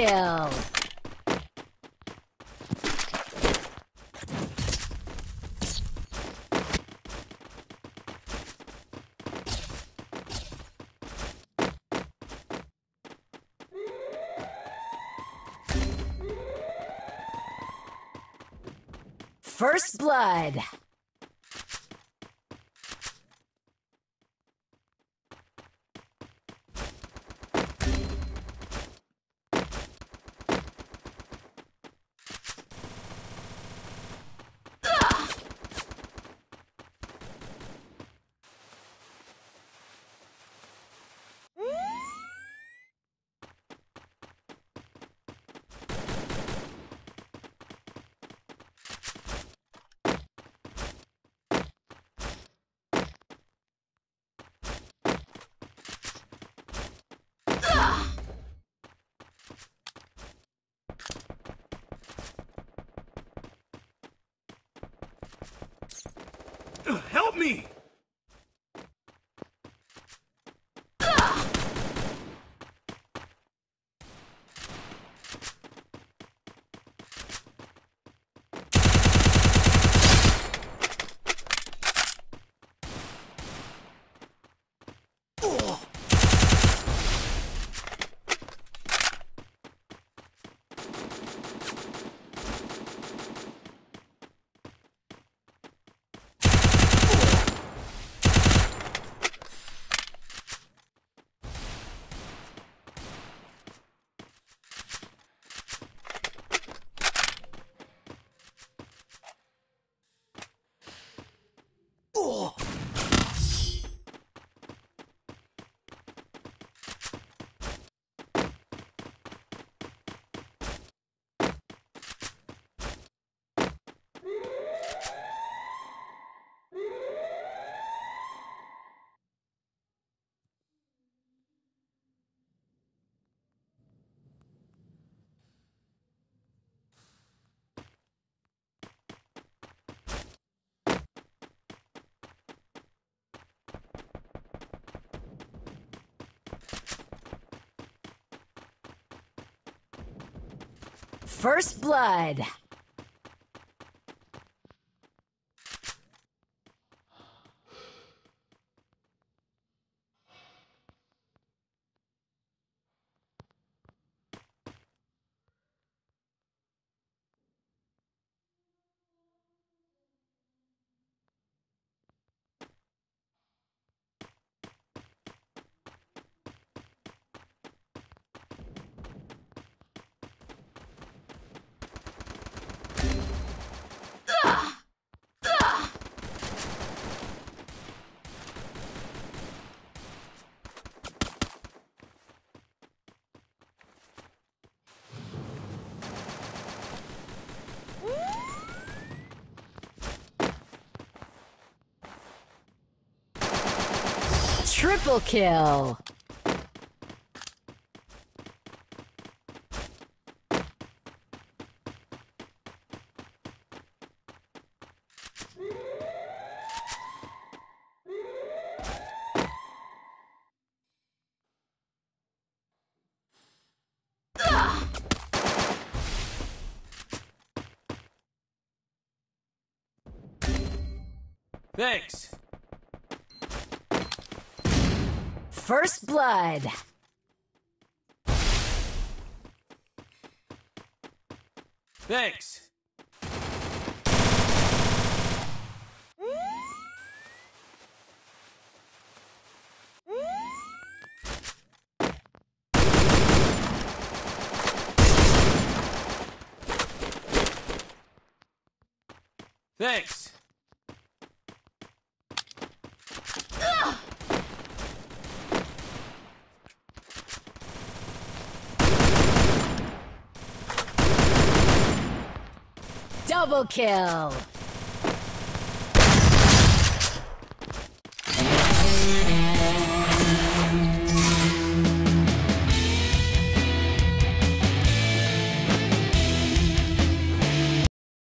kill. First blood. Me! First blood. Triple kill. Thanks. First Blood. Thanks. Thanks. Double kill.